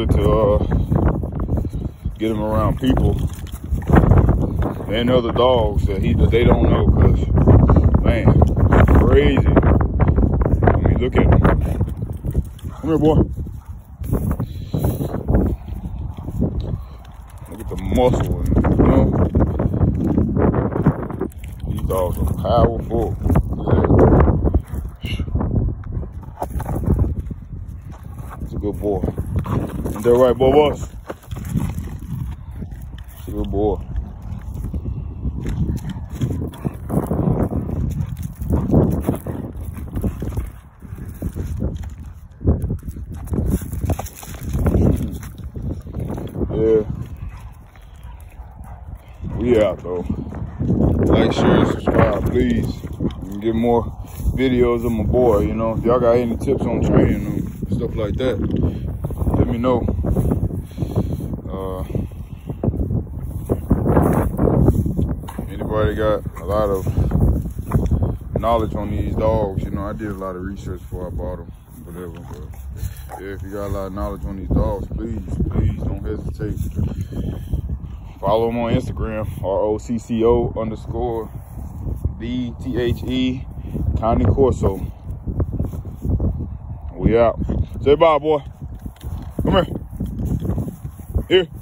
Uh, get him around people and other dogs that he that they don't know. Cause man, crazy. I mean, look at him. Come here, boy. Look at the muscle, and you know, these dogs are powerful. It's a good boy. That right, good boy. Yeah. We out though. Like, share, subscribe, please. Get more videos of my boy, you know. Y'all got any tips on training and stuff like that, let me know. Uh, anybody got a lot of knowledge on these dogs, you know, I did a lot of research before I bought them, whatever. But yeah, if you got a lot of knowledge on these dogs, please, please don't hesitate. Follow them on Instagram, R-O-C-C-O underscore D-T-H-E Cane Corso. We out. Say bye, boy. Come here. Here.